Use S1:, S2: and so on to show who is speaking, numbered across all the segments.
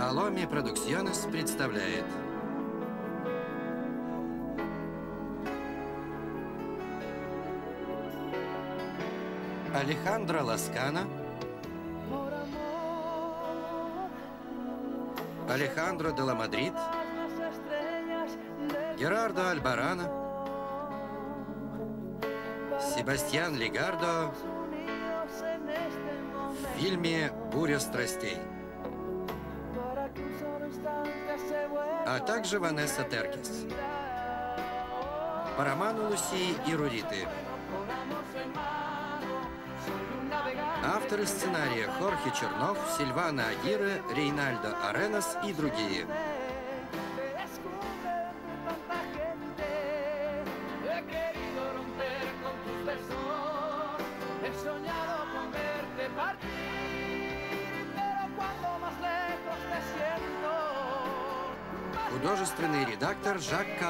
S1: Аломи Producciones представляет. Алехандро Ласкана Алехандро де ла Мадрид Герардо Альбарана Себастьян Легардо в фильме «Буря страстей». А также Ванесса Теркис. По роману Лусии и Руриты. Авторы сценария Хорхе Чернов, Сильвана Агира, Рейнальдо Аренас и другие.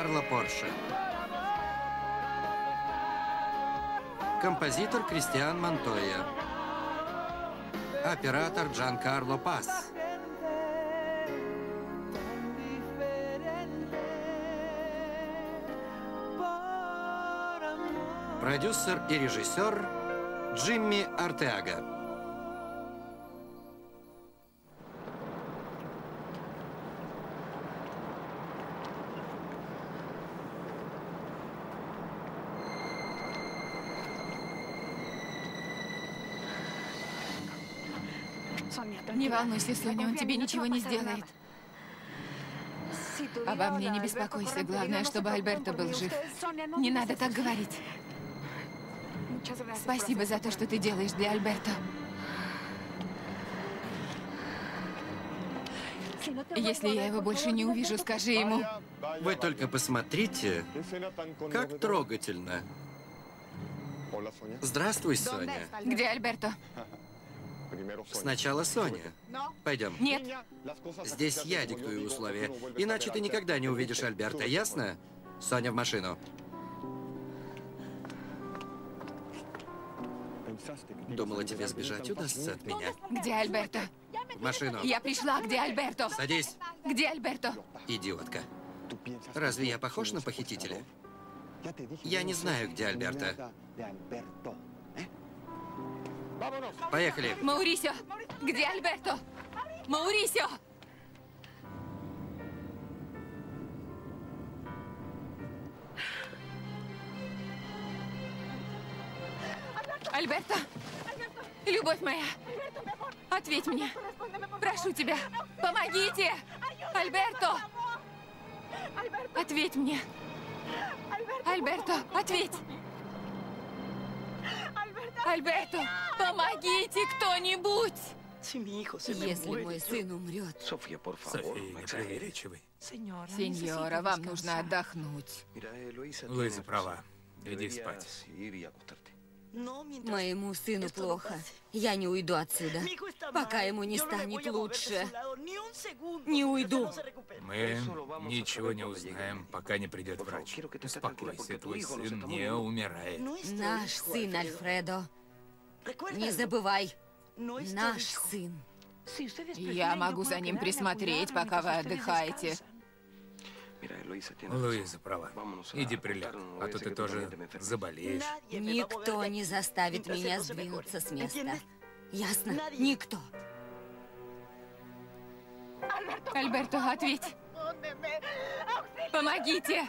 S1: Карло Порше. Композитор Кристиан Монтойя. Оператор Джан Карло Пас. Продюсер и режиссер Джимми Артеага.
S2: Не волнуйся, Соня, он тебе ничего не сделает. Обо мне не беспокойся. Главное, чтобы Альберто был жив. Не надо так говорить. Спасибо за то, что ты делаешь для Альберто. Если я его больше не увижу, скажи ему.
S1: Вы только посмотрите, как трогательно. Здравствуй, Соня.
S2: Где Альберто?
S1: Сначала Соня. Пойдем.
S2: Нет.
S1: Здесь я диктую условия. Иначе ты никогда не увидишь Альберта, ясно? Соня в машину. Думала, тебе сбежать удастся от меня.
S2: Где Альберто?
S1: В машину.
S2: Я пришла. Где Альберто?
S1: Садись,
S2: Где Альберто?
S1: идиотка. Разве я похож на похитителя? Я не знаю, где Альберто. Поехали.
S2: Маурисио! Где Альберто? Маурисио! Альберто! Любовь моя! Ответь мне! Прошу тебя! Помогите! Альберто! Ответь мне! Альберто, ответь! Альберто, помогите кто-нибудь!
S3: Если мой сын умрет,
S4: София, не преувеличивай.
S2: Сеньора, вам нужно отдохнуть.
S4: Луиза права. Иди спать.
S3: моему сыну плохо. Я не уйду отсюда, пока ему не станет лучше. Не уйду.
S4: Мы ничего не узнаем, пока не придет врач. Успокойся, твой сын не умирает.
S3: Наш сын Альфредо. Не забывай, наш сын.
S2: Я могу за ним присмотреть, пока вы отдыхаете.
S4: Луиза права. Иди приляг, а то ты тоже заболеешь.
S3: Никто не заставит меня сдвинуться с места. Ясно? Никто.
S2: Альберто, ответь! Помогите!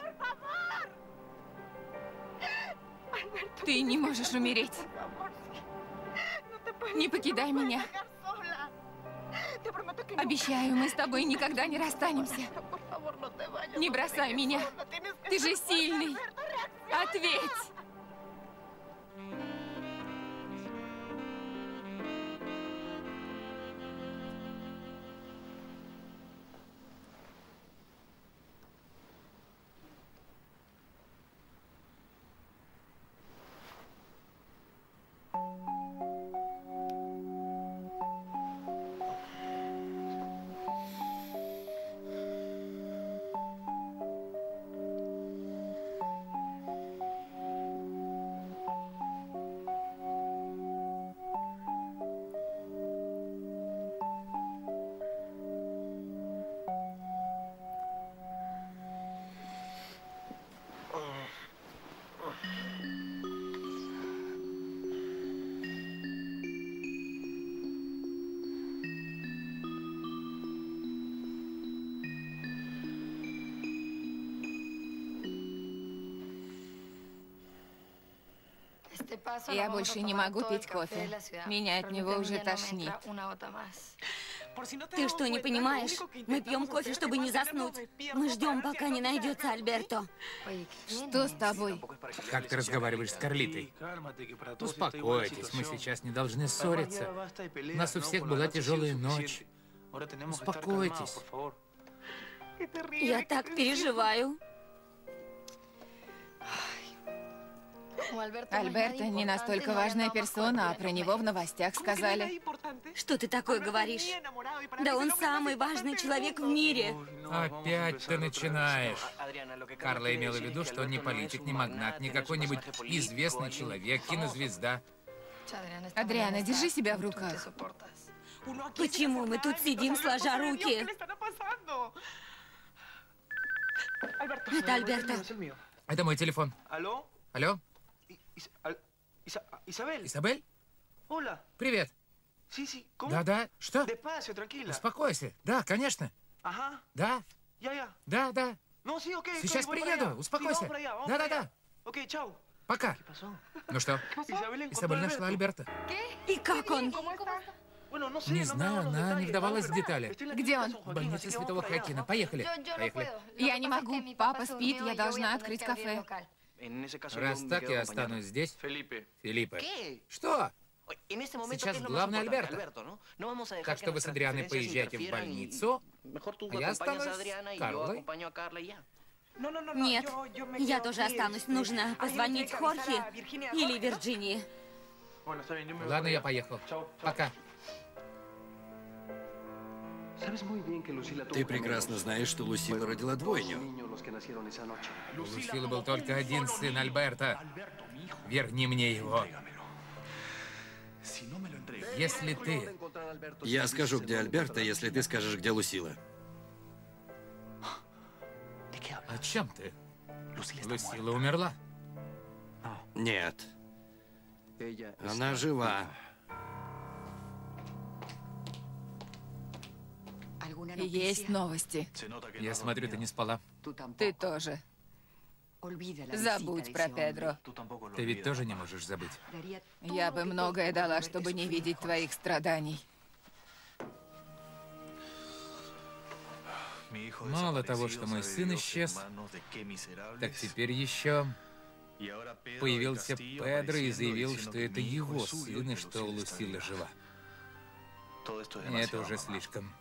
S2: Ты не можешь умереть. Не покидай меня. Обещаю, мы с тобой никогда не расстанемся. Не бросай меня. Ты же сильный. Ответь!
S5: Я больше не могу пить кофе. Меня от него уже тошнит.
S3: Ты что, не понимаешь? Мы пьем кофе, чтобы не заснуть. Мы ждем, пока не найдется Альберто.
S5: Что с тобой?
S4: Как ты разговариваешь с Карлитой? Успокойтесь, мы сейчас не должны ссориться. У нас у всех была тяжелая ночь. Успокойтесь.
S3: Я так переживаю.
S5: Альберто не настолько важная персона, а про него в новостях сказали.
S3: Что ты такое говоришь? Да он самый важный человек в мире.
S4: Опять ты начинаешь. Карла имела в виду, что он не политик, не магнат, не какой-нибудь известный человек, кинозвезда.
S5: Адриана, держи себя в руках.
S3: Почему мы тут сидим, сложа руки? Это Альберто.
S4: Это мой телефон.
S6: Алло?
S4: Алло?
S6: Al- Isa- Isabel.
S4: Изабель?
S6: Hola.
S4: Привет.
S6: Sí, sí. ¿Cómo?
S4: Да-да. Что?
S6: Despacio, tranquila.
S4: Успокойся. Да, конечно.
S6: Ajá.
S4: Да,
S6: Ya, ya.
S4: да, да.
S6: No, sí, ok.
S4: Сейчас приеду. Успокойся. Да-да-да.
S6: para allá. Ok, chao.
S4: Пока. Ну что,
S6: a
S4: нашла. Альберта?
S3: И как он?
S4: Не знаю, она не вдавалась в детали.
S5: Где он?
S4: В больнице Святого.
S6: ¿no?
S4: Поехали. Поехали.
S5: Я не могу. Папа спит, я должна открыть кафе.
S4: Раз так, я останусь здесь. Филиппа.
S7: ¿Qué?
S4: Что? Сейчас
S7: ¿qué es lo más
S4: главное? Альберто. Так что вы с Адрианой поезжайте в больницу, а я останусь с Карлой.
S3: Нет, я тоже останусь. Нужно позвонить Хорхе или Вирджинии.
S4: Ладно, я поехал. Пока.
S8: Ты прекрасно знаешь, что Лусила родила двойню.
S4: У Лусилы был только один сын Альберта. Верни мне его. Если ты...
S8: Я скажу, где Альберта, если ты скажешь, где Лусила.
S4: О чем ты? Лусила умерла.
S8: Нет. Она жива.
S5: Есть новости.
S4: Я смотрю, ты не спала.
S5: Ты тоже. Забудь про Педро.
S4: Ты ведь тоже не можешь забыть.
S5: Я бы многое дала, чтобы не видеть твоих страданий.
S4: Мало того, что мой сын исчез, так теперь еще появился Педро и заявил, что это его сын и что Лусила жива. Это уже слишком.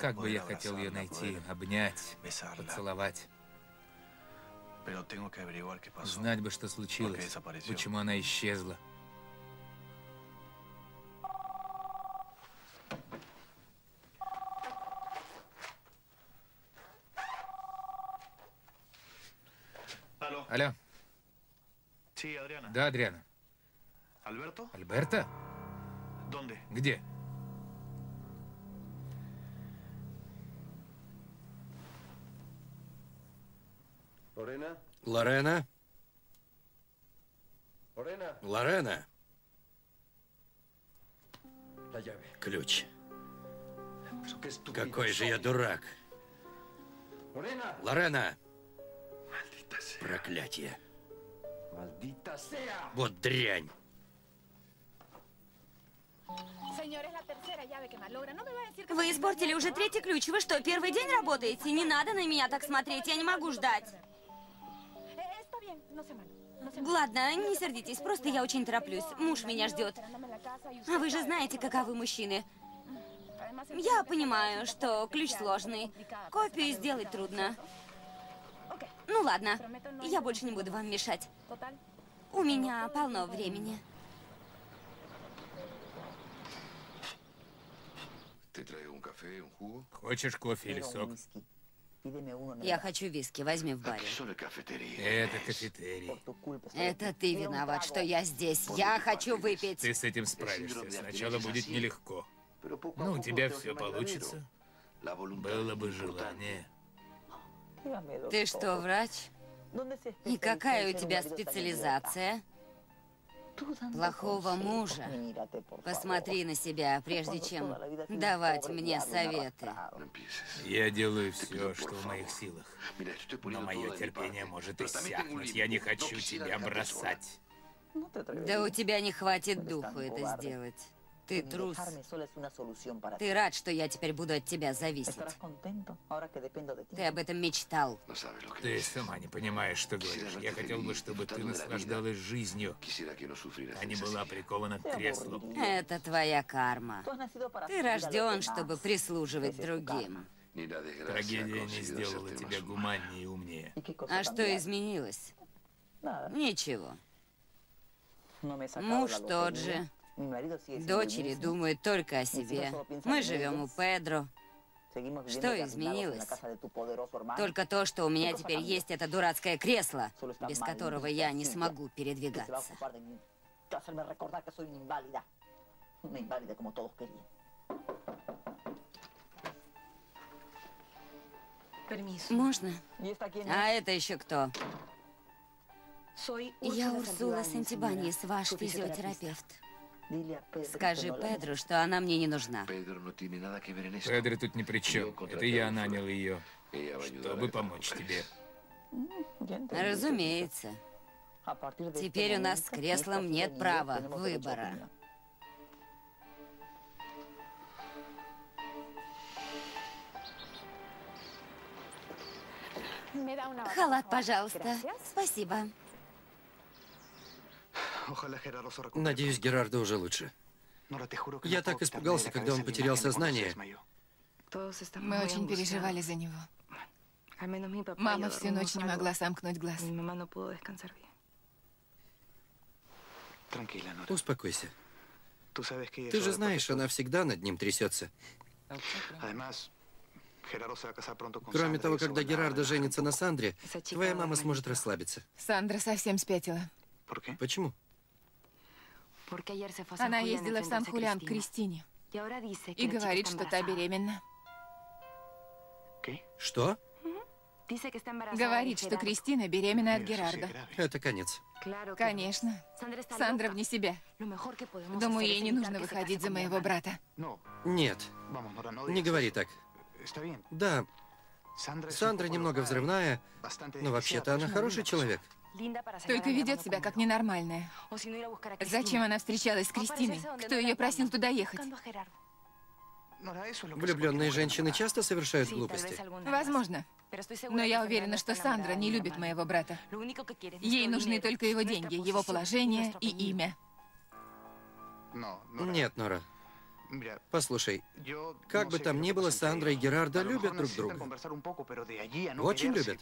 S4: Как бы я хотел ее найти, обнять, поцеловать. Знать бы, что случилось, почему она исчезла. Алло, да, Адриана?
S6: ¿Dónde?
S4: Где?
S8: Лорена? Лорена? Ключ. Какой же я дурак. Лорена! Проклятие. Вот дрянь.
S3: Вы испортили уже третий ключ. Вы что, первый день работаете? Не надо на меня так смотреть, я не могу ждать. Ладно, не сердитесь, просто я очень тороплюсь. Муж меня ждет. А вы же знаете, каковы мужчины. Я понимаю, что ключ сложный. Копию сделать трудно. Ну ладно, я больше не буду вам мешать. У меня полно времени.
S4: Хочешь кофе или сок?
S3: Я хочу виски, возьми в баре.
S4: Это кафетерий.
S3: Это ты виноват, что я здесь. Я хочу выпить.
S4: Ты с этим справишься. Сначала будет нелегко. Ну, у тебя все получится. Было бы желание.
S3: Ты что, врач? И какая у тебя специализация? Плохого мужа. Посмотри на себя, прежде чем давать мне советы.
S4: Я делаю все, что в моих силах. Но мое терпение может иссякнуть. Я не хочу тебя бросать.
S3: Да у тебя не хватит духу это сделать. Ты трус. Ты рад, что я теперь буду от тебя зависеть. Ты об этом мечтал.
S4: Ты сама не понимаешь, что говоришь. Я хотел бы, чтобы ты наслаждалась жизнью, а не была прикована к креслу.
S3: Это твоя карма. Ты рожден, чтобы прислуживать другим.
S4: Трагедия не сделала тебя гуманнее и умнее.
S3: А что изменилось? Ничего. Муж тот же. Дочери думают только о себе. Мы живем у Педро.
S9: Что изменилось?
S3: Только то, что у меня теперь есть это дурацкое кресло, без которого я не смогу передвигаться. Можно? А это еще кто? Я Урсула Сантибаньес, ваш физиотерапевт. Скажи Педро, что она мне не нужна.
S4: Педро тут ни при чем. Это я нанял ее, чтобы помочь
S10: ¿no
S4: тебе.
S3: Разумеется. Теперь у нас с креслом нет права выбора. Халат, пожалуйста. Спасибо.
S8: Надеюсь, Герарда уже лучше. Я так испугался, когда он потерял сознание.
S5: Мы очень переживали за него. Мама всю ночь не могла сомкнуть глаз.
S8: Успокойся. Ты же знаешь, она всегда над ним трясется. Кроме того, когда Герарда женится на Сандре, твоя мама сможет расслабиться.
S5: Сандра совсем спятила.
S8: Почему?
S5: Она ездила в Сан-Хулиан к Кристине и говорит, что та беременна.
S8: Что?
S5: Говорит, что Кристина беременна от Герарда.
S8: Это конец.
S5: Конечно. Сандра вне себя. Думаю, ей не нужно выходить за моего брата.
S8: Нет, не говори так. Да, Сандра немного взрывная, но вообще-то она хороший человек.
S5: Только ведет себя как ненормальная. Зачем она встречалась с Кристиной? Кто ее просил туда ехать?
S8: Влюбленные женщины часто совершают глупости.
S5: Возможно. Но я уверена, что Сандра не любит моего брата. Ей нужны только его деньги, его положение и имя.
S8: Нет, Нора. Послушай, как бы там ни было, Сандра и Герарда любят друг друга. Очень любят.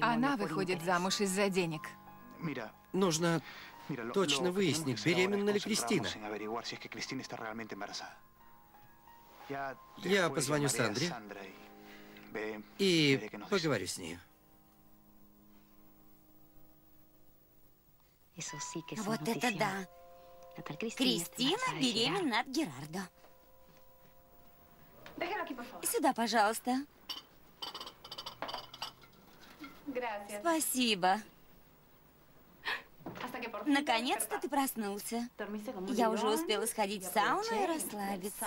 S5: Она выходит замуж из-за денег.
S8: Нужно точно выяснить, беременна ли Кристина.
S6: Я позвоню Сандре
S8: И поговорю с ней.
S3: Вот это да. Кристина беременна от Герарда. Сюда, пожалуйста. Спасибо. Наконец-то ты проснулся. Я уже успела сходить в сауну и расслабиться.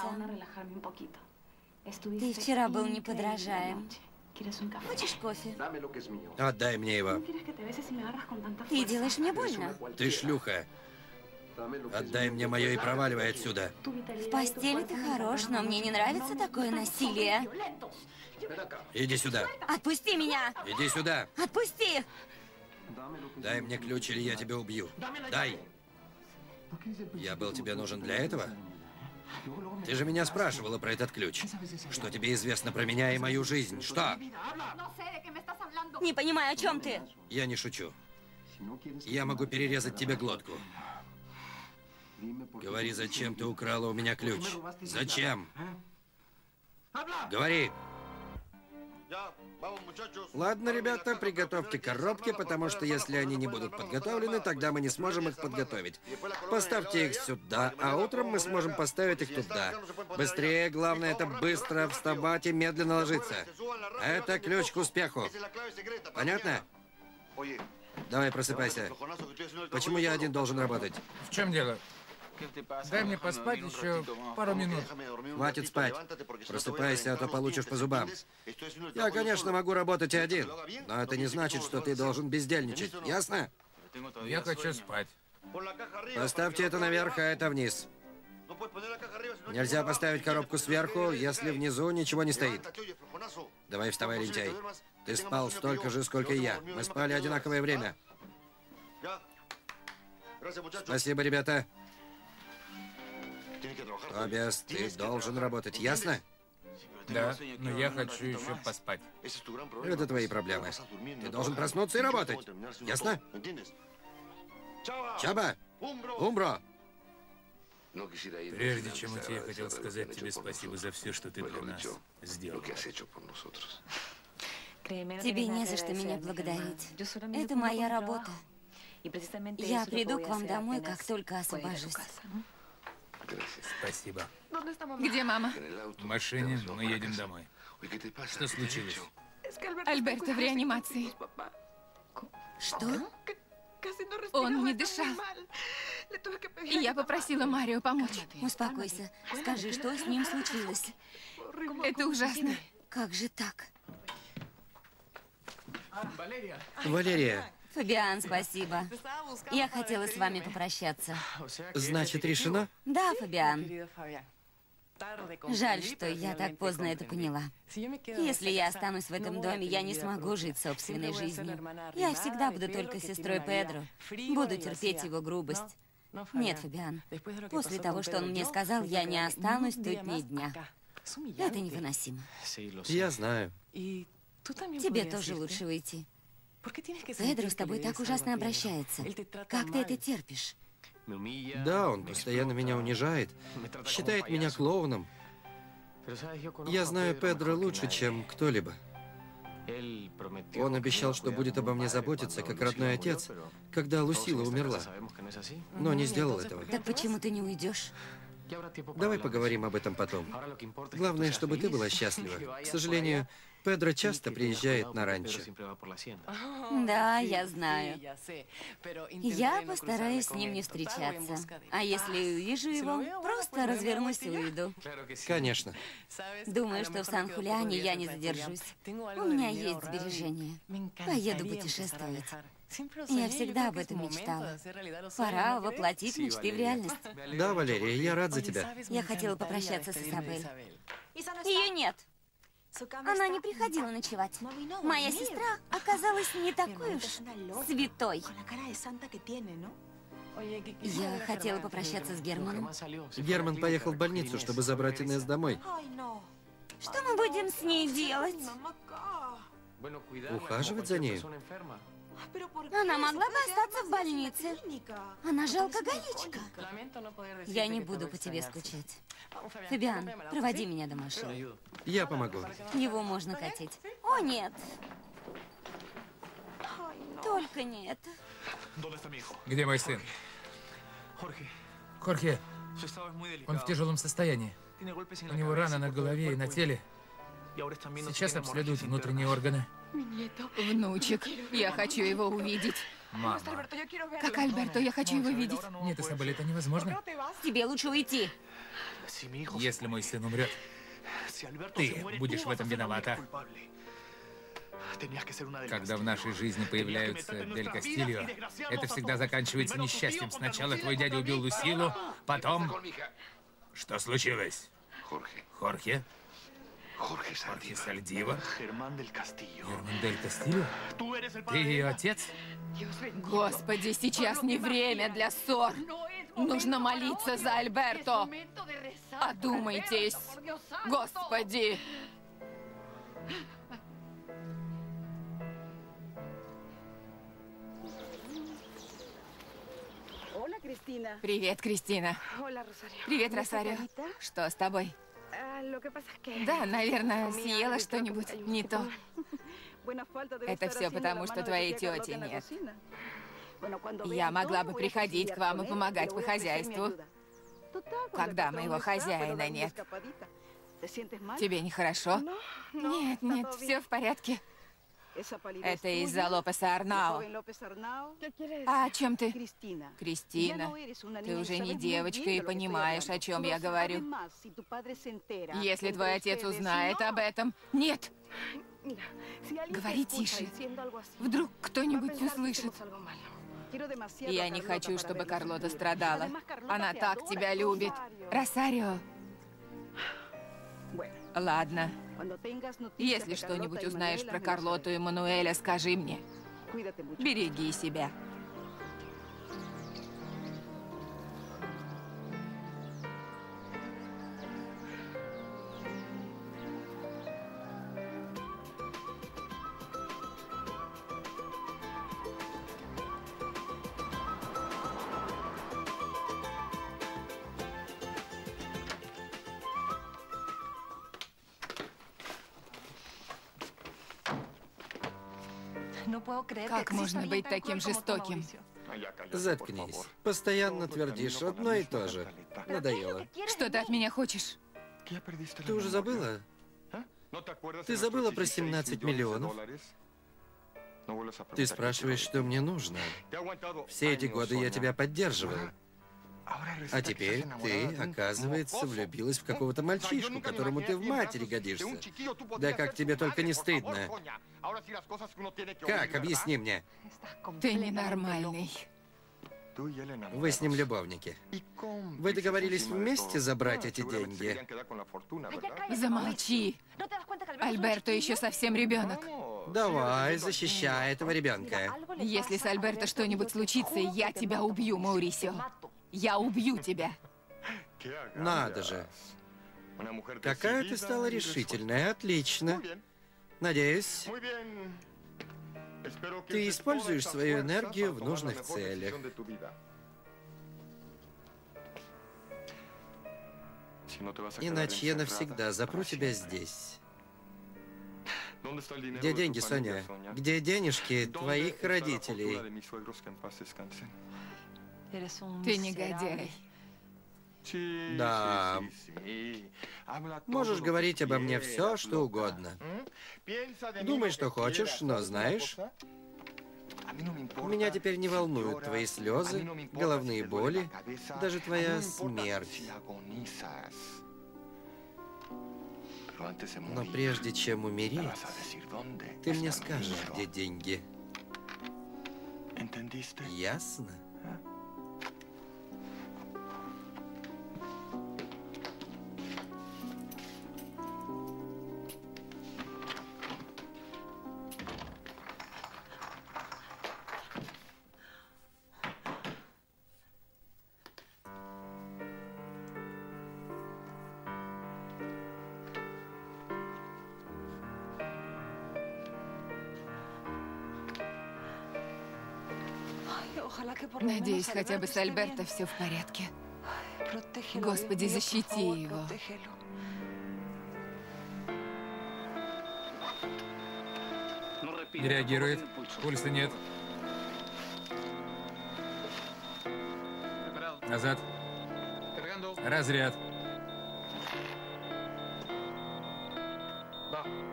S3: Ты вчера был неподражаем. Хочешь кофе?
S8: Отдай мне его.
S3: Ты делаешь мне больно.
S8: Ты шлюха. Отдай мне мое и проваливай отсюда.
S3: В постели ты хорош, но мне не нравится такое насилие.
S8: Иди сюда.
S3: Отпусти меня!
S8: Иди сюда.
S3: Отпусти!
S8: Дай мне ключ, или я тебя убью. Дай. Я был тебе нужен для этого? Ты же меня спрашивала про этот ключ. Что тебе известно про меня и мою жизнь? Что?
S3: Не понимаю, о чем ты.
S8: Я не шучу. Я могу перерезать тебе глотку. Говори, зачем ты украла у меня ключ? Зачем? Говори. Ладно, ребята, приготовьте коробки, потому что если они не будут подготовлены, тогда мы не сможем их подготовить. Поставьте их сюда, а утром мы сможем поставить их туда. Быстрее, главное, это быстро вставать и медленно ложиться. Это ключ к успеху. Понятно? Давай, просыпайся. Почему я один должен работать?
S4: В чем дело? Дай мне поспать еще пару минут.
S8: Хватит спать. Просыпайся, а то получишь по зубам. Я, конечно, могу работать и один, но это не значит, что ты должен бездельничать. Ясно?
S4: Я хочу спать.
S8: Поставьте это наверх, а это вниз. Нельзя поставить коробку сверху, если внизу ничего не стоит. Давай вставай, лентяй. Ты спал столько же, сколько и я. Мы спали одинаковое время. Спасибо, ребята. Тобиас, ты должен работать, ясно?
S4: Да, но я хочу еще поспать.
S8: Это твои проблемы. Ты должен проснуться и работать. Ясно? Чаба! Умбро!
S4: Прежде чем уйти, я хотел сказать тебе спасибо за все, что ты для нас сделал.
S3: Тебе не за что меня благодарить. Это моя работа. Я приду к вам домой, как только освобожусь.
S4: Спасибо.
S5: Где мама?
S4: В машине мы едем домой. Что случилось?
S5: Альберто в реанимации.
S3: Что?
S5: Он не дышал. И я попросила Марио помочь.
S3: Успокойся. Скажи, что с ним случилось?
S5: Это ужасно.
S3: Как же так?
S8: Валерия,
S3: Фабиан, спасибо. Я хотела с вами попрощаться.
S8: значит, решено?
S3: Да, Фабиан. Жаль, что я так поздно это поняла. Если я останусь в этом доме, я не смогу жить собственной жизнью. Я всегда буду только сестрой Педро. Буду терпеть его грубость. Нет, Фабиан. После того, что он мне сказал, я не останусь тут ни дня. Это невыносимо.
S8: Я знаю.
S3: Тебе тоже лучше уйти. Педро с тобой так ужасно обращается. Как ты это терпишь?
S8: Да, он постоянно меня унижает. Считает меня клоуном. Я знаю Педро лучше, чем кто-либо. Он обещал, что будет обо мне заботиться, как родной отец, когда Лусила умерла. Но не сделал этого.
S3: Так почему ты не уйдешь?
S8: Давай поговорим об этом потом. Главное, чтобы ты была счастлива. К сожалению, Педро часто приезжает на ранчо.
S3: Да, я знаю. Я постараюсь с ним не встречаться. А если увижу его, просто развернусь и уйду.
S8: Конечно.
S3: Думаю, что в Сан-Хулиане я не задержусь. У меня есть сбережения. Поеду путешествовать. Я всегда об этом мечтала. Пора воплотить мечты в реальность.
S8: Да, Валерия, я рад за тебя.
S3: Я хотела попрощаться с Изабель. Ее нет. Она не приходила ночевать. Моя сестра оказалась не такой уж святой. Я хотела попрощаться с Германом.
S8: Герман поехал в больницу, чтобы забрать Инесс домой.
S3: Что мы будем с ней делать?
S8: Ухаживать за ней?
S3: Она могла бы остаться в больнице. Она же алкоголичка. Я не буду по тебе скучать. Фабиан, проводи меня до машины.
S8: Я помогу.
S3: Его можно катить. О, нет. Только нет.
S4: Где мой сын? Хорхе, он в тяжелом состоянии. У него рана на голове и на теле. Сейчас обследуют внутренние органы.
S5: Внучек, я хочу его увидеть.
S4: Мама.
S5: Как Альберто, я хочу его видеть.
S4: Нет, Изабель, это невозможно.
S3: Тебе лучше уйти.
S4: Если мой сын умрет, ты будешь в этом виновата. Когда в нашей жизни появляются Дель Кастильо, это всегда заканчивается несчастьем. Сначала твой дядя убил Лусилу, потом... Что случилось? Хорхе? Хорхе Сальдива?
S6: Del Castillo.
S4: Герман Дель Кастильо? Ты ее отец?
S5: Господи, сейчас не время для ссор. Нужно молиться за Альберто. Одумайтесь. Господи. Привет, Кристина. Привет,
S2: ¿No está
S5: Росарио. Что с тобой?
S2: Ah,
S5: Да, наверное, съела что-нибудь не то. Это все потому, что твоей тети нет. Я могла бы приходить к вам и помогать по хозяйству. Когда моего хозяина нет. Тебе нехорошо? Нет, нет, все в порядке. Это из-за Лопеса Арнао. А о чем ты? Кристина, ты уже не девочка и понимаешь, о чем я говорю. Если твой отец узнает об этом... Нет! Говори тише. Вдруг кто-нибудь услышит. Я не хочу, чтобы Карлота страдала. Она так тебя любит. Росарио. Ладно. Если что-нибудь узнаешь про Карлоту и Мануэля, скажи мне. Береги себя. Как можно быть таким жестоким?
S8: Заткнись. Постоянно твердишь одно и то же. Надоело.
S5: Что ты от меня хочешь?
S8: Ты уже забыла? Ты забыла про 17 миллионов? Ты спрашиваешь, что мне нужно. Все эти годы я тебя поддерживал. А теперь ты, оказывается, влюбилась в какого-то мальчишку, которому ты в матери годишься. Да как тебе только не стыдно. Как? Объясни мне.
S5: Ты ненормальный.
S8: Вы с ним любовники. Вы договорились вместе забрать эти деньги?
S5: Замолчи. Альберто еще совсем ребенок.
S8: Давай, защищай этого ребенка.
S5: Если с Альберто что-нибудь случится, я тебя убью, Маурисио. Я убью тебя.
S8: Надо же. Какая ты стала решительная. Отлично. Надеюсь, ты используешь свою энергию в нужных целях. Иначе я навсегда запру тебя здесь. Где деньги, Соня? Где денежки твоих родителей?
S5: Ты негодяй.
S8: Да. Можешь говорить обо мне все, что угодно. Думай, что хочешь, но знаешь, меня теперь не волнуют твои слезы, головные боли, даже твоя смерть. Но прежде чем умереть, ты мне скажешь, где деньги. Ясно?
S5: Хотя бы с Альберто все в порядке. Господи, защити его.
S4: Не реагирует. Пульса нет. Назад. Разряд.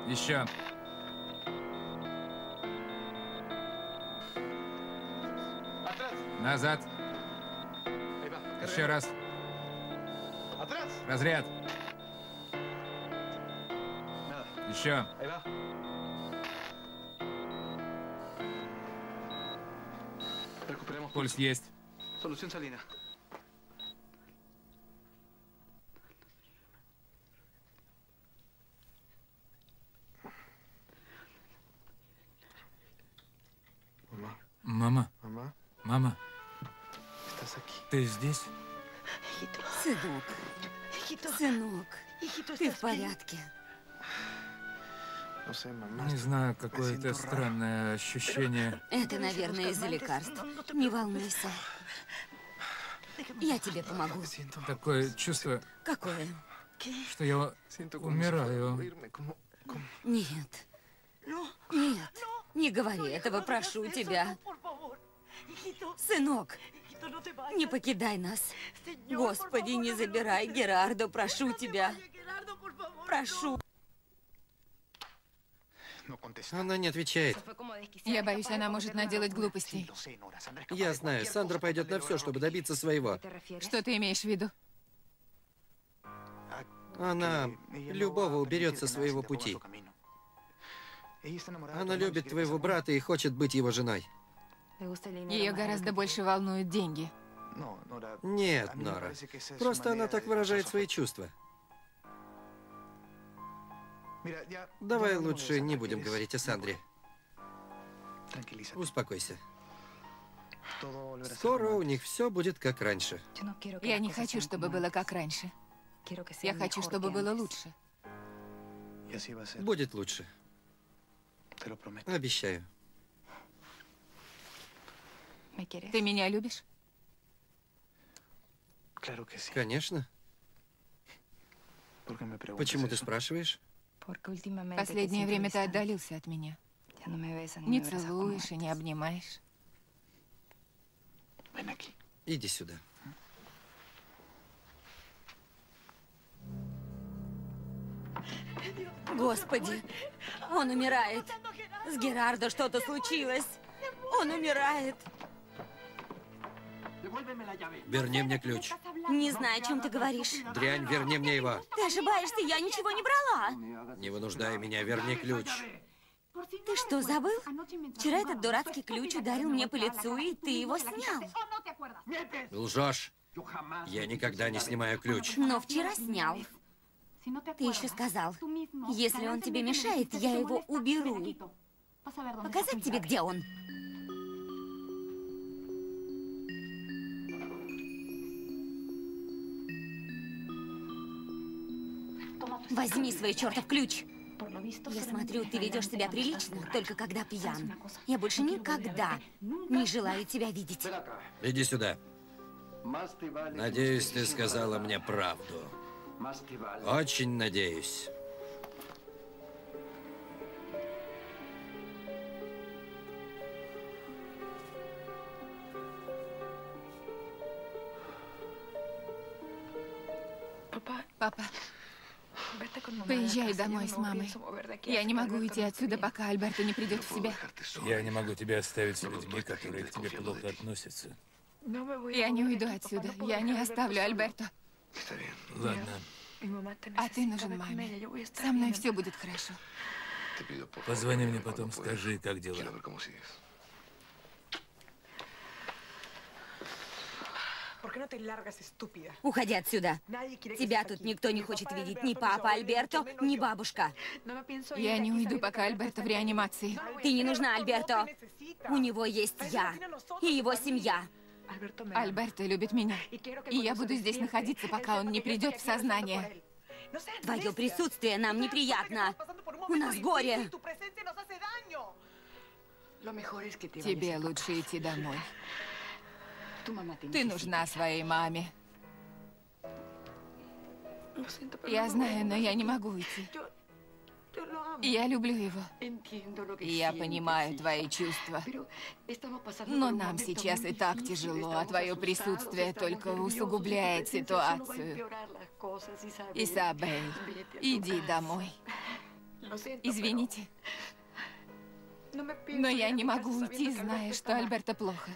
S4: Еще. Назад. Еще раз. Разряд. Еще. Пульс есть. Мама. Мама. Ты здесь?
S3: Сынок. Сынок. Ты в порядке?
S4: Не знаю, какое-то странное ощущение.
S3: Это, наверное, из-за лекарств. Не волнуйся. Я тебе помогу.
S4: Такое чувство,
S3: Какое?
S4: что я умираю.
S3: Нет. Нет. Не говори этого, прошу тебя. Сынок, не покидай нас. Господи, не забирай Герардо, прошу тебя. Прошу.
S8: Она не отвечает.
S5: Я боюсь, она может наделать глупостей.
S8: Я знаю, Сандра пойдет на все, чтобы добиться своего.
S5: Что ты имеешь в виду?
S8: Она любого уберет со своего пути. Она любит твоего брата и хочет быть его женой.
S5: Ее гораздо больше волнуют деньги.
S8: Нет, Нора. Просто она так выражает свои чувства. Давай лучше не будем говорить о Сандре. Успокойся. Скоро у них все будет как раньше.
S5: Я не хочу, чтобы было как раньше. Я хочу, чтобы было лучше.
S8: Будет лучше. Обещаю.
S5: Ты меня любишь?
S8: Конечно. Почему ты спрашиваешь?
S5: Последнее время ты отдалился от меня. Не целуешь и не обнимаешь.
S8: Иди сюда.
S3: Господи, он умирает. С Герардо что-то случилось. Он умирает.
S8: Верни мне ключ.
S3: Не знаю, о чем ты говоришь.
S8: Дрянь, верни мне его.
S3: Ты ошибаешься, я ничего не брала.
S8: Не вынуждай меня, верни ключ.
S3: Ты что, забыл? Вчера этот дурацкий ключ ударил мне по лицу, и ты его снял.
S8: Лжешь. Я никогда не снимаю ключ.
S3: Но вчера снял. Ты еще сказал, если он тебе мешает, я его уберу. Показать тебе, где он? Возьми свой чертов ключ. Я смотрю, ты ведешь себя прилично, только когда пьян. Я больше никогда не желаю тебя видеть.
S8: Иди сюда. Надеюсь, ты сказала мне правду. Очень надеюсь.
S5: Папа, поезжай домой с мамой. Я не могу уйти отсюда, пока Альберто не придет в себя.
S4: Я не могу тебя оставить с людьми, которые к тебе плохо относятся.
S5: Я не уйду отсюда. Я не оставлю Альберто.
S4: Ладно.
S5: А ты нужен маме. Со мной все будет хорошо.
S4: Позвони мне потом, скажи, как дела.
S3: Уходи отсюда. Тебя тут никто не хочет видеть. Ни папа Альберто, ни бабушка.
S5: Я не уйду, пока Альберто в реанимации.
S3: Ты не нужна Альберто. У него есть я и его семья.
S5: Альберто любит меня. И я буду здесь находиться, пока он не придет в сознание.
S3: Твое присутствие нам неприятно. У нас горе.
S5: Тебе лучше идти домой. Ты нужна своей маме. Я знаю, но я не могу уйти. Я люблю его. Я понимаю твои чувства. Но нам сейчас и так тяжело, а твое присутствие только усугубляет ситуацию. Изабель, иди домой. Извините. Но я не могу уйти, зная, что Альберта плохо.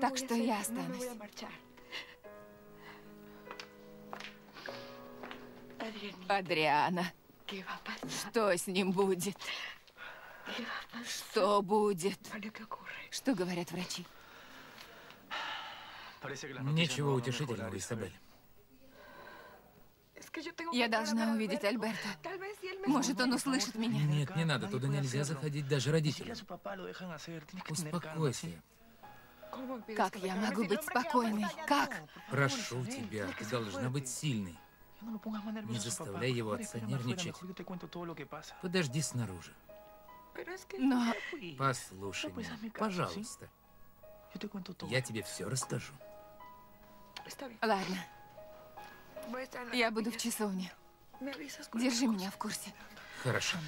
S5: Так что я останусь. Адриана. Что с ним будет? Что будет? Что говорят врачи?
S4: Ничего утешительного, Изабель.
S5: Я должна увидеть Альберта. Может, он услышит меня?
S4: Нет, не надо, туда нельзя заходить даже родителям. Успокойся.
S5: Как я могу быть спокойной? Как?
S4: Прошу тебя, ты должна быть сильной. Не заставляй его отца нервничать. Подожди снаружи.
S5: Но...
S4: Послушай меня, пожалуйста. Я тебе все расскажу.
S5: Ладно. Я буду в часовне. Держи меня в курсе.
S4: Хорошо.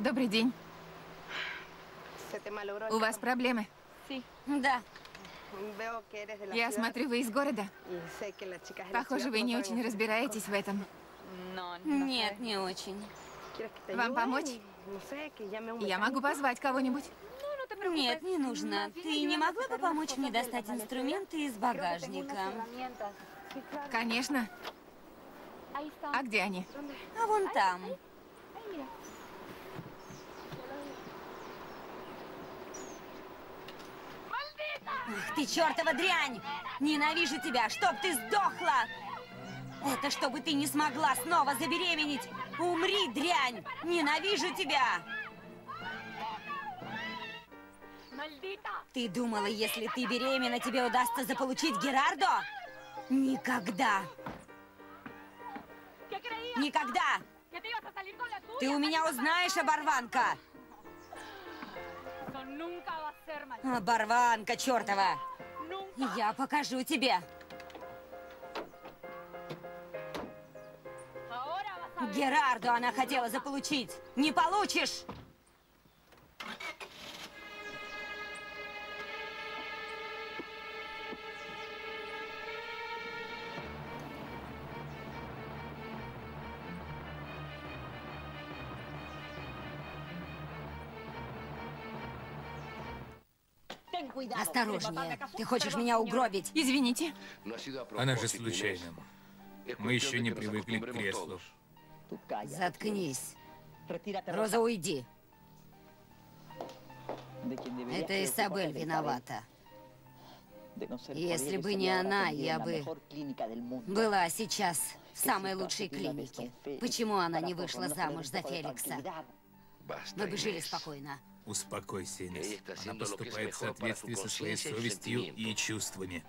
S5: Добрый день. У вас проблемы?
S3: Да.
S5: Я смотрю, вы из города. Похоже, вы не очень разбираетесь в этом.
S3: Нет, не очень.
S5: Вам помочь? Я могу позвать кого-нибудь.
S3: Нет, не нужно. Ты не могла бы помочь мне достать инструменты из багажника?
S5: Конечно. А где они?
S3: А вон там. Ах ты чертова дрянь! Ненавижу тебя, чтоб ты сдохла! Это чтобы ты не смогла снова забеременеть! Умри, дрянь! Ненавижу тебя! Ты думала, если ты беременна, тебе удастся заполучить Герардо? Никогда! Никогда! Ты у меня узнаешь, оборванка! Оборванка чертова! Я покажу тебе! Герарду она хотела заполучить! Не получишь! Осторожнее. Ты хочешь меня угробить?
S5: Извините.
S4: Она же случайно. Мы еще не привыкли к креслу.
S3: Заткнись. Роза, уйди. Это Изабель виновата. Если бы не она, я бы была сейчас в самой лучшей клинике. Почему она не вышла замуж за Феликса? Мы бы жили спокойно.
S4: Успокойся, Инесс. Она поступает в соответствии со своей совестью и чувствами.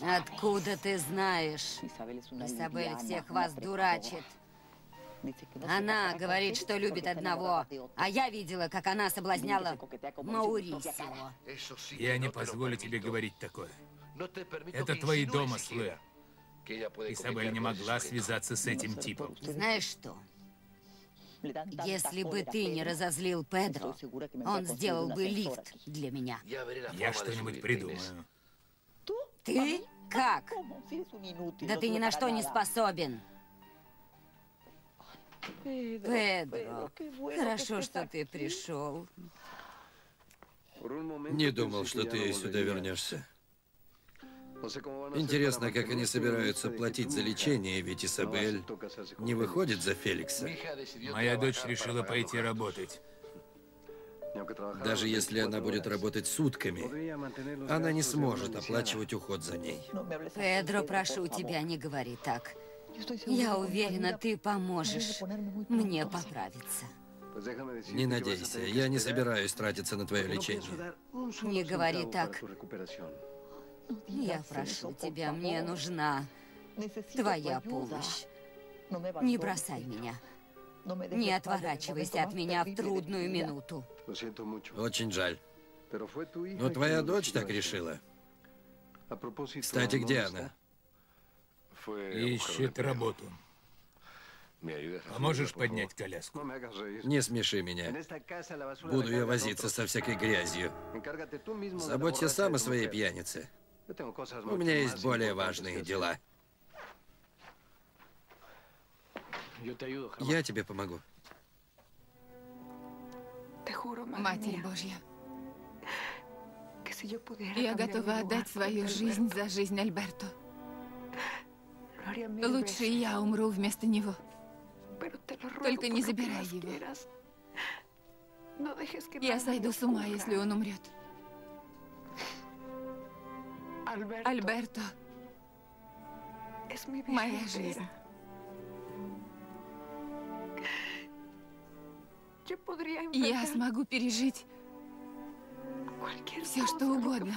S3: Откуда ты знаешь? Изабель всех вас дурачит. Она говорит, что любит одного, а я видела, как она соблазняла Маурисио.
S4: Я не позволю тебе говорить такое. Это твои домыслы. Изабель не могла связаться с этим типом.
S3: Знаешь что? Если бы ты не разозлил Педро, он сделал бы лифт для меня.
S4: Я что-нибудь придумаю.
S3: Ты? Как? Да ты ни на что не способен. Педро, хорошо, что ты пришел.
S8: Не думал, что ты сюда вернешься. Интересно, как они собираются платить за лечение, ведь Изабель не выходит за Феликса.
S4: Моя дочь решила пойти работать.
S8: Даже если она будет работать сутками, она не сможет оплачивать уход за ней.
S3: Педро, прошу тебя, не говори так. Я уверена, ты поможешь мне поправиться.
S8: Не надейся, я не собираюсь тратиться на твое лечение.
S3: Не говори так. Я прошу тебя, мне нужна твоя помощь. Не бросай меня. Не отворачивайся от меня в трудную минуту.
S8: Очень жаль. Но твоя дочь так решила. Кстати, где она?
S4: Ищет работу. Поможешь поднять коляску?
S8: Не смеши меня. Буду я возиться со всякой грязью. Заботься сам о своей пьянице. У меня есть более важные дела. Я тебе помогу.
S5: Матерь Божья, я готова отдать свою жизнь за жизнь Альберто. Лучше я умру вместо него. Только не забирай его. Я сойду с ума, если он умрет. Альберто, моя жизнь. Я смогу пережить все, что угодно.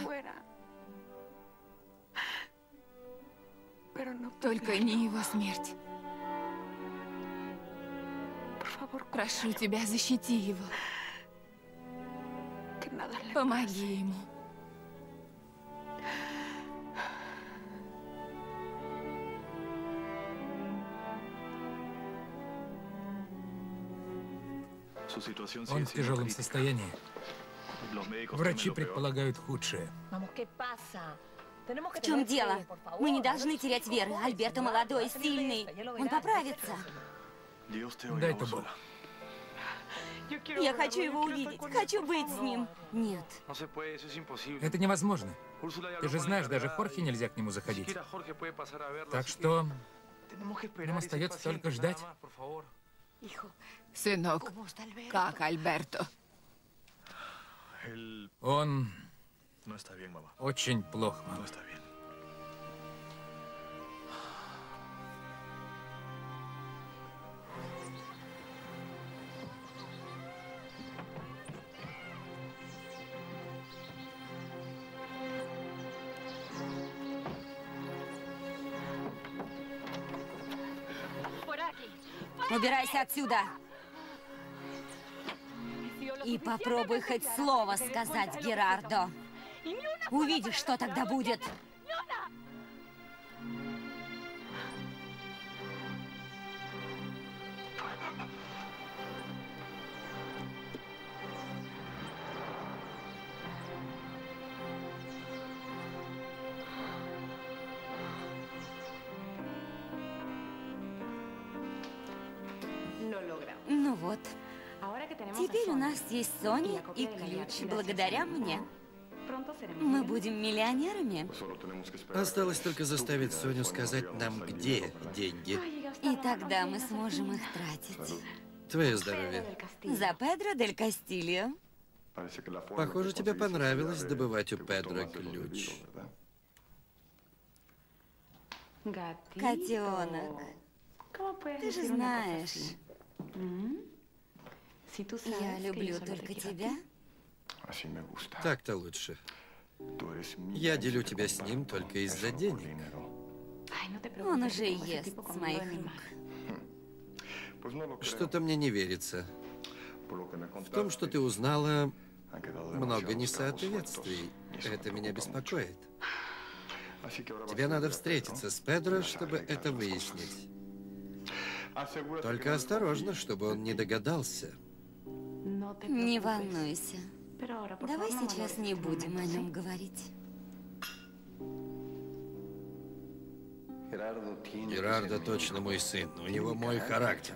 S5: Только не его смерть. Прошу тебя, защити его. Помоги ему.
S4: Он в тяжелом состоянии. Врачи предполагают худшее.
S3: В чем дело? Мы не должны терять веры. Альберто молодой, сильный. Он поправится.
S4: Дай-то Бог.
S3: Я хочу его увидеть. Хочу быть с ним. Нет.
S4: Это невозможно. Ты же знаешь, даже Хорхе нельзя к нему заходить. Так что нам остается только ждать.
S5: Сынок, как Альберто?
S4: Он очень плохо, мама.
S3: Убирайся отсюда. И попробуй хоть слово сказать Герардо. Увидишь, что тогда будет. Соня и ключ. Благодаря мне. Мы будем миллионерами.
S8: Осталось только заставить Соню сказать нам, где деньги.
S3: И тогда мы сможем их тратить.
S8: Твое здоровье.
S3: За Педро дель Кастильо.
S8: Похоже, тебе понравилось добывать у Педро ключ.
S3: Котенок. Ты же знаешь, я люблю только тебя.
S8: Так-то лучше. Я делю тебя с ним только из-за денег.
S3: Он уже ест с моих рук.
S8: Что-то мне не верится. В том, что ты узнала, много несоответствий. Это меня беспокоит. Тебе надо встретиться с Педро, чтобы это выяснить. Только осторожно, чтобы он не догадался.
S3: Не волнуйся. Давай сейчас не будем о нем говорить.
S8: Герардо точно мой сын. У него мой характер.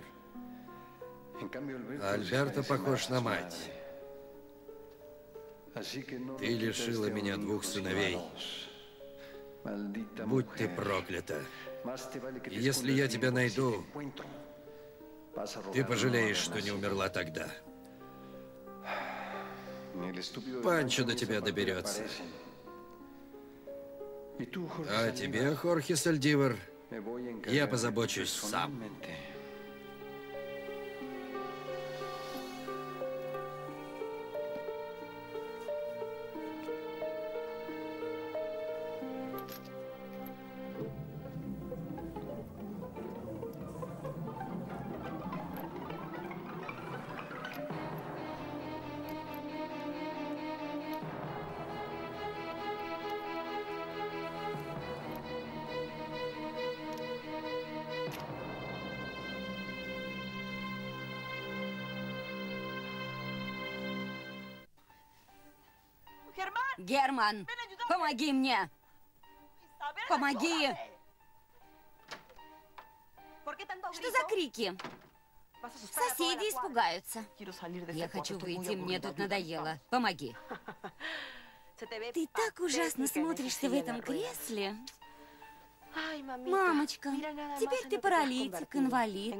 S8: А Альберто похож на мать. Ты лишила меня двух сыновей. Будь ты проклята. Если я тебя найду, ты пожалеешь, что не умерла тогда. Панчо до тебя доберется. А тебе, Хорхе Сальдивар, я позабочусь сам.
S3: Герман, помоги мне! Помоги! Что за крики? Соседи испугаются. Я хочу выйти, мне тут надоело. Помоги. Ты так ужасно смотришься в этом кресле. Мамочка, теперь ты паралитик, инвалид.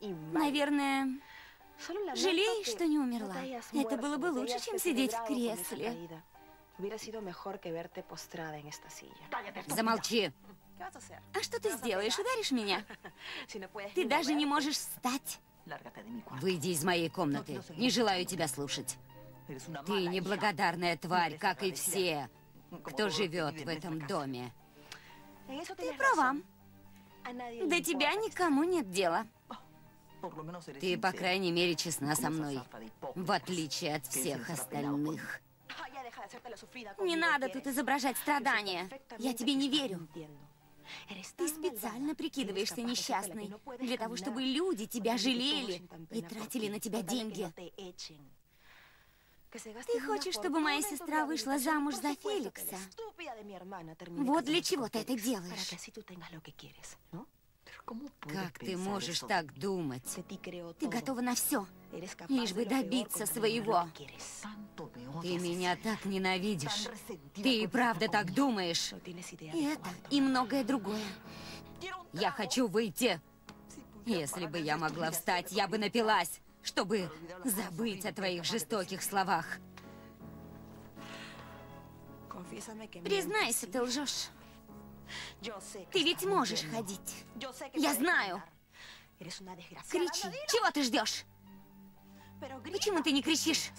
S3: Наверное, жалеешь, что не умерла? Это было бы лучше, чем сидеть в кресле. Замолчи. А что ты сделаешь? Ударишь меня? Ты даже не можешь встать. Выйди из моей комнаты. Не желаю тебя слушать. Ты неблагодарная тварь, как и все, кто живет в этом доме. Ты права. До тебя никому нет дела. Ты, по крайней мере, честна со мной, в отличие от всех остальных. Не надо тут изображать страдания. Я тебе не верю. Ты специально прикидываешься несчастной, для того, чтобы люди тебя жалели и тратили на тебя деньги. Ты хочешь, чтобы моя сестра вышла замуж за Феликса? Вот для чего ты это делаешь. Как ты можешь так думать? Ты готова на все, лишь бы добиться своего. Ты меня так ненавидишь. Ты и правда так думаешь. И это, и многое другое. Я хочу выйти. Если бы я могла встать, я бы напилась, чтобы забыть о твоих жестоких словах. Признайся, ты лжешь. Ты ведь можешь ходить. Я знаю. Кричи. Чего ты ждешь? Почему ты не кричишь?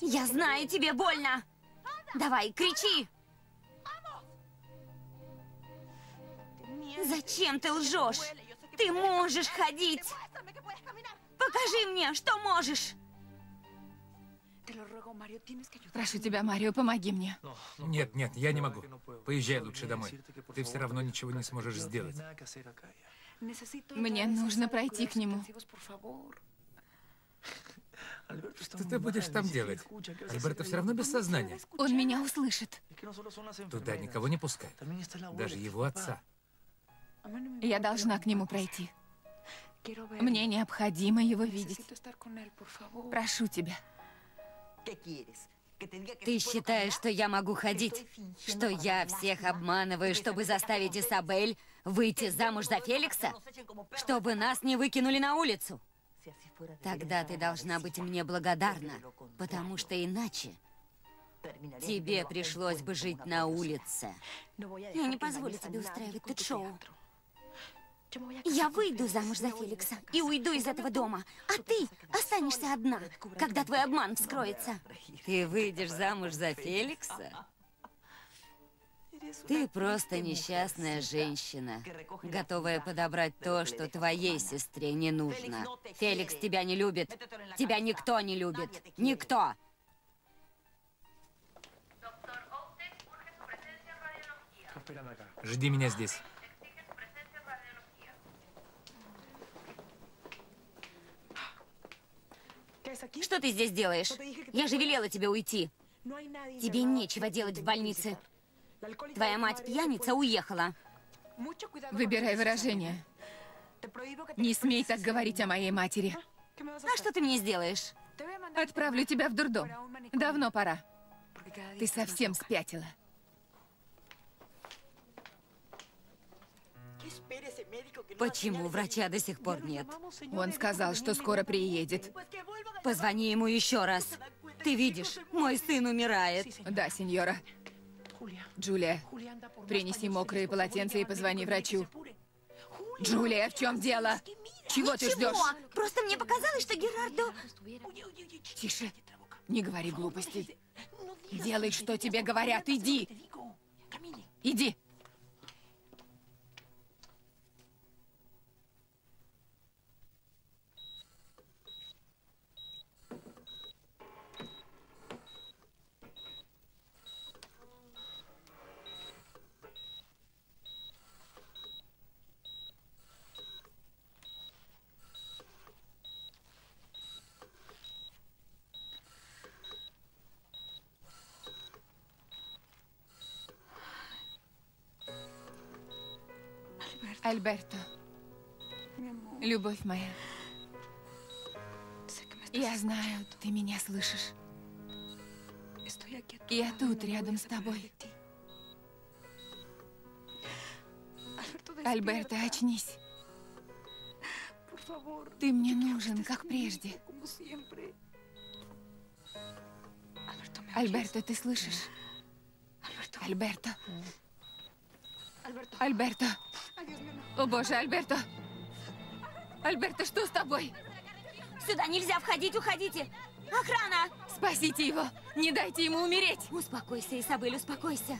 S3: Я знаю, тебе больно. Давай, кричи. Зачем ты лжешь? Ты можешь ходить. Покажи мне, что можешь.
S5: Прошу тебя, Марио, помоги мне.
S4: Нет, нет, я не могу. Поезжай лучше домой. Ты все равно ничего не сможешь сделать.
S5: Мне нужно пройти к нему.
S4: Что ты будешь там делать? Альберто все равно без сознания.
S5: Он меня услышит.
S4: Туда никого не пускают. Даже его отца.
S5: Я должна к нему пройти. Мне необходимо его видеть. Прошу тебя.
S3: Ты считаешь, что я могу ходить? Что я всех обманываю, чтобы заставить Изабель выйти замуж за Феликса? Чтобы нас не выкинули на улицу? Тогда ты должна быть мне благодарна, потому что иначе тебе пришлось бы жить на улице. Я не позволю тебе устраивать тут шоу. Я выйду замуж за Феликса и уйду из этого дома, а ты останешься одна, когда твой обман вскроется. Ты выйдешь замуж за Феликса? Ты просто несчастная женщина, готовая подобрать то, что твоей сестре не нужно. Феликс тебя не любит. Тебя никто не любит. Никто.
S4: Жди меня здесь.
S3: Что ты здесь делаешь? Я же велела тебе уйти. Тебе нечего делать в больнице. Твоя мать пьяница уехала.
S5: Выбирай выражение. Не смей так говорить о моей матери.
S3: А что ты мне сделаешь?
S5: Отправлю тебя в дурдом. Давно пора. Ты совсем спятила.
S3: Почему врача до сих пор нет?
S5: Он сказал, что скоро приедет.
S3: Позвони ему еще раз. Ты видишь, мой сын умирает.
S5: Да, сеньора. Джулия, принеси мокрые полотенца и позвони врачу. Джулия, в чем дело? Чего ты ждешь?
S3: Просто мне показалось, что Герардо...
S5: Тише. Не говори глупостей. Делай, что тебе говорят. Иди. Иди. Альберто, любовь моя, я знаю, ты меня слышишь. Я тут, рядом с тобой. Альберто, очнись. Ты мне нужен, как прежде. Альберто, ты слышишь? Альберто. Альберто. О боже, Альберто! Альберто, что с тобой?
S3: Сюда нельзя входить, уходите! Охрана!
S5: Спасите его! Не дайте ему умереть!
S3: Успокойся, Изабель, успокойся.